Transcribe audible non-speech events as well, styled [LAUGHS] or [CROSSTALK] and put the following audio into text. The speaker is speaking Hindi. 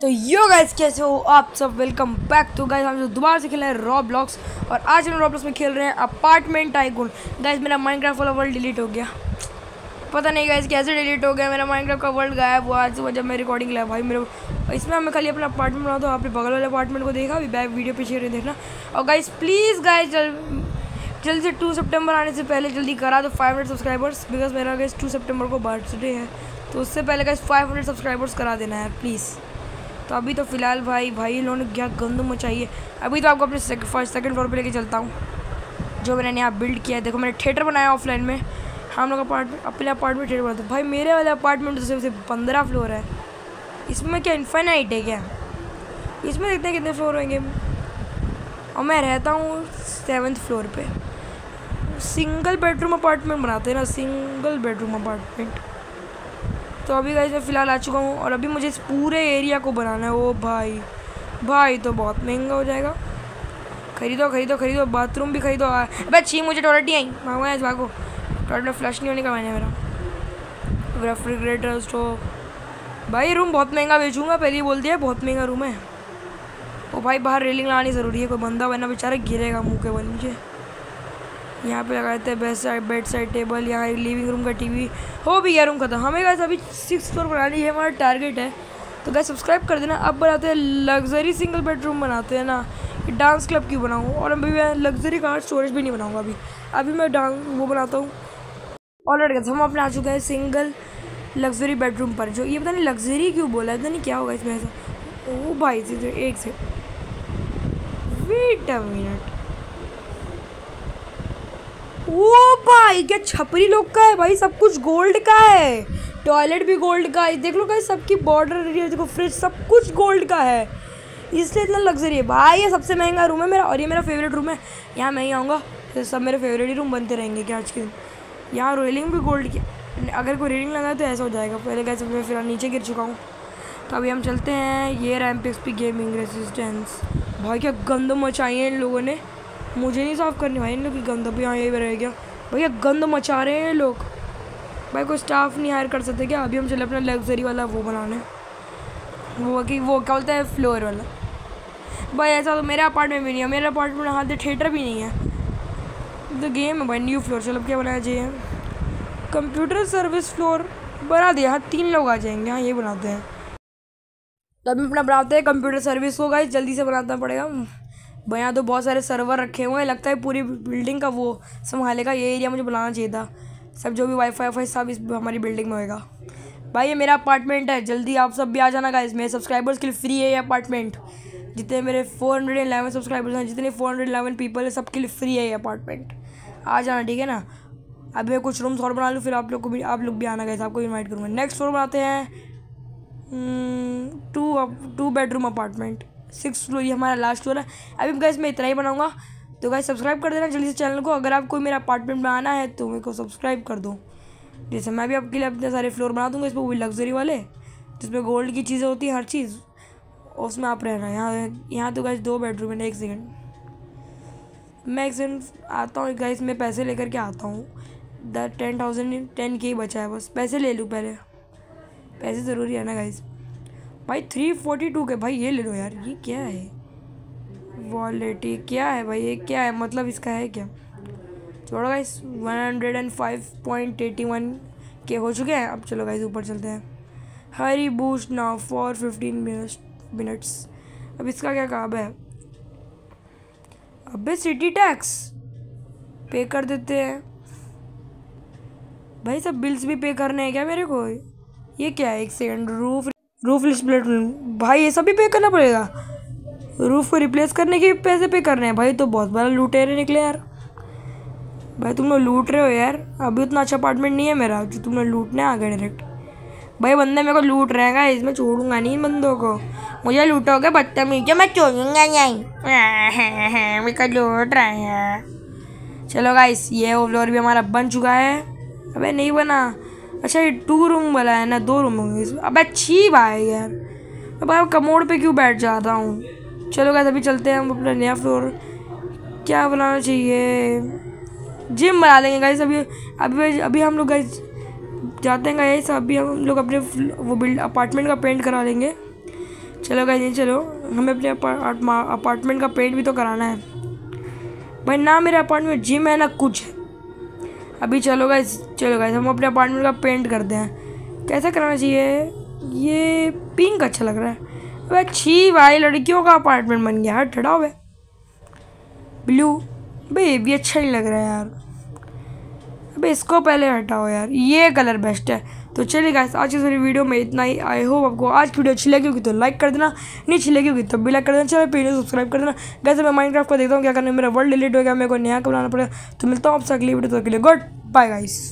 तो यो गाइस कैसे हो आप सब? वेलकम बैक तो गाइस हम जो दोबारा से खेल रहे हैं रॉ ब्लॉक्स और आज हम रॉ ब्लॉक्स में खेल रहे हैं अपार्टमेंट टाइकून गाइस मेरा माइनक्राफ्ट वाला वर्ल्ड डिलीट हो गया। पता नहीं गाइस कैसे डिलीट हो गया? मेरा माइनक्राफ्ट का वर्ल्ड गायब हुआ आज जब मैं रिकॉर्डिंग लाया भाई मेरे इसमें हमें खाली अपना अपार्टमेंट बना तो आपने बगल वाले अपार्टमेंट को देखा, अभी बैक वीडियो पीछे देखना। और गाइस प्लीज़ गाइस जल्दी से टू सितंबर आने से पहले जल्दी करा दो फाइव हंड्रेड सब्सक्राइबर्स बिकॉज़ मेरा गाइस टू सितंबर को बर्थडे है। तो उससे पहले गाइस फाइव हंड्रेड सब्सक्राइबर्स करा देना है प्लीज़ तो अभी तो फ़िलहाल भाई भाई इन्होंने क्या गंद मचाई है। अभी तो आपको अपने फ़र्स्ट सेकंड फ्लोर पर लेके चलता हूँ। जो मैंने यहाँ बिल्ड किया है, देखो मैंने थिएटर बनाया ऑफलाइन में। हम लोग अपार्टमेंट अपने अपार्टमेंट थिएटर बनाते भाई मेरे वाले अपार्टमेंट तो सिर्फ़ पंद्रह फ्लोर है। इसमें क्या इन्फाइनाइट है क्या? इसमें देखते हैं कितने फ्लोर होंगे। और मैं रहता हूँ सेवन्थ फ्लोर पे। सिंगल बेडरूम अपार्टमेंट बनाते हैं ना, सिंगल बेडरूम अपार्टमेंट। तो अभी गाइस मैं फ़िलहाल आ चुका हूँ और अभी मुझे इस पूरे एरिया को बनाना है। ओ भाई भाई तो बहुत महँगा हो जाएगा। खरीदो खरीदो खरीदो बाथरूम भी खरीदो। अबे छी, मुझे टॉयलेट ही आई। भागो यहाँ भागो। टॉयलेट में फ्लश नहीं होने का मैंने मेरा। रेफ्रिजरेटर स्टोव भाई रूम बहुत महँगा बेचूँगा, पहले ही बोल दिया बहुत महँगा रूम है। ओ भाई बाहर रेलिंग लगानी ज़रूरी है, कोई बंदा बना बेचारा गिरेगा मुँह के बल नीचे यहाँ पे लगाए थे bed side bed side table, यहाँ लिविंग रूम का टीवी हो भी गया रूम खत्म। हमें गैस अभी सिक्स फ्लोर बनानी है हमारा टारगेट है। तो गैस सब्सक्राइब कर देना। अब बनाते हैं लग्जरी सिंगल बेडरूम बनाते हैं ना डांस क्लब क्यों बनाऊँ? और अभी मैं लग्जरी कार स्टोरेज भी नहीं बनाऊँगा अभी। अभी मैं डांस वो बनाता हूँ। ऑलरेडी गैस हम अपने आ चुके हैं सिंगल लग्जरी बेडरूम पर, जो ये पता नहीं लग्जरी क्यों बोला है, पता नहीं क्या होगा इसमें ऐसा। ओ भाई एक से वेट अ मिनट ओ भाई, क्या छपरी लोग का है भाई? सब कुछ गोल्ड का है। टॉयलेट भी गोल्ड का है। देख लो भाई सबकी बॉर्डर एरिया देखो फ्रिज सब कुछ गोल्ड का है। इसलिए इतना लग्जरी है। भाई, ये सबसे महँगा रूम है मेरा और ये मेरा फेवरेट रूम है। यहाँ मैं ही आऊँगा। तो सब मेरे फेवरेट ही रूम बनते रहेंगे क्या आज के दिन? यहाँ रेलिंग भी गोल्ड की अगर कोई रेलिंग लगाए तो ऐसा हो जाएगा। पहले कैसे मैं फिर नीचे गिर चुका हूँ। तो अभी हम चलते हैं। ये रैम पी गेमिंग रेसिस्टेंस भाई, क्या गंद मचाई है इन लोगों ने। मुझे नहीं साफ़ करनी, भाई इन लोग की गंद अभी यहाँ यही रह गया। भैया, गंद मचा रहे हैं लोग। भाई, कोई स्टाफ नहीं हायर कर सकते क्या? अभी हम चले अपना लग्जरी वाला वो बनाने। वो कि, वो क्या बोलता है फ्लोर वाला। भाई, ऐसा तो मेरे अपार्टमेंट भी नहीं है। मेरे अपार्टमेंट हाथ थिएटर भी नहीं है। तो गेम है भाई न्यू फ्लोर चलो क्या बनाया चाहिए कंप्यूटर सर्विस फ्लोर बना दिया। हाँ तीन लोग आ जाएँगे। हाँ ये बनाते हैं। तो अभी अपना बनाते हैं कंप्यूटर सर्विस होगा जल्दी से बनाना पड़ेगा। यहाँ तो बहुत सारे सर्वर रखे हुए हैं। लगता है पूरी बिल्डिंग का वो संभालेगा, ये एरिया मुझे बुलाना चाहिए था। सब जो भी वाईफाई वाईफाई सब इस हमारी बिल्डिंग में होएगा। भाई ये मेरा अपार्टमेंट है, जल्दी आप सब भी आ जाना गाइस मेरे सब्सक्राइबर्स के लिए फ्री है ये अपार्टमेंट जितने मेरे फोर हंड्रेड एलेवन सब्सक्राइबर्स हैं, जितने फोर हंड्रेड एलेवन पीपल है, सबके लिए फ्री है ये अपार्टमेंट आ जाना, ठीक है ना? अभी मैं कुछ रूम्स और बना लूँ, फिर आप लोग को भी, आप लोग भी आना गए आपको इन्वाइट करूँगा। नेक्स्ट फ्लोर बनाते हैं two two bedroom apartment six floor ये हमारा लास्ट फ्लोर है। अभी गैस मैं इतना ही बनाऊँगा। तो गैस सब्सक्राइब कर देना जल्दी से चैनल को। अगर आपको मेरा अपार्टमेंट आना है तो मेरे को सब्सक्राइब कर दो। जैसे मैं भी आपके लिए अपने सारे फ्लोर बना दूँगा, इसमें वो भी लग्जरी वाले, जिसमें गोल्ड की चीज़ें होती हैं, हर चीज़। उसमें आप रहना, यहाँ यहाँ तो गैस दो बेडरूम है, एक सेकेंड मैं एक सेकेंड आता हूँ गैस मैं पैसे लेकर के आता हूँ। द टेन थाउज़ेंड, टेन के ही बचा है, बस पैसे ले लूँ पहले। पैसे ज़रूरी है ना गाइस भाई थ्री फोर्टी टू के, भाई, ये ले लो यार, ये क्या है? वॉलेट क्या है भाई, ये क्या है? मतलब इसका है क्या? छोड़ो guys one hundred and five point eighty one K हो चुके हैं। अब चलो गाइस ऊपर चलते हैं। Hurry boost now for fifteen minute minutes अब इसका क्या काम है? अबे सिटी टैक्स पे कर देते हैं। भाई, सब बिल्स भी पे करने हैं क्या मेरे को? ये क्या है, एक सेकेंड रूफ रूफ स्प्लिट भाई, ये सब भी पे करना पड़ेगा। रूफ को रिप्लेस करने के पैसे पे करने हैं। भाई तो बहुत बड़ा लूटेरे निकले यार। भाई, तुम लोग लूट रहे हो यार। अभी उतना अच्छा अपार्टमेंट नहीं है मेरा, जो तुम लोग लूटने आ गए डायरेक्ट भाई, बंदे मेरे को लूट रहे हैं इसमें छोड़ूँगा नहीं बंदों को। मुझे लूटोगे, बदतमीज। मैं छोड़ूँगा नहीं? [LAUGHS] मेरे लूट रहे हैं। चलो गाइस ये वो फ्लोर भी हमारा बन चुका है। अबे, नहीं बना। अच्छा ये टू रूम वाला है ना, दो रूम होंगे इसमें। अब अच्छी भाई यार। अब आप कमोड पे क्यों बैठ जाता हूँ? चलो गैस अभी चलते हैं, हम अपना नया फ्लोर क्या बनाना चाहिए? जिम बना लेंगे गाइस अभी अभी अभी हम लोग गाइस जाते हैं गाइस अभी हम लोग अपने वो बिल्ड अपार्टमेंट का पेंट करा लेंगे। चलो गाइस चलो, हमें अपने अपार्टमेंट का पेंट भी तो कराना है। भाई ना मेरे अपार्टमेंट जिम है ना कुछ है। अभी चलो गाइस चलो गाइस हम अपने अपार्टमेंट का पेंट करते हैं। कैसा कराना चाहिए? ये पिंक अच्छा लग रहा है। अब अच्छी भाई, लड़कियों का अपार्टमेंट बन गया यार ठड़ा हुआ ब्लू भाई भी अच्छा ही लग रहा है यार। अबे इसको पहले हटाओ यार, ये कलर बेस्ट है। तो चलिए गाइस आज की सारी वीडियो में इतना ही। आई होप आपको आज की वीडियो अच्छी लगी होगी तो लाइक कर देना। नहीं अच्छी लगी होगी तो भी लाइक कर देना। चलो पेज सब्सक्राइब कर देना। गैस मैं माइनक्राफ्ट को देखता हूँ, क्या करना मेरा वर्ल्ड डिलीट हो गया, मेरे को नया बनाना पड़ेगा। तो मिलता हूँ आपसे अगली वीडियो तो के गुड बाय गाइस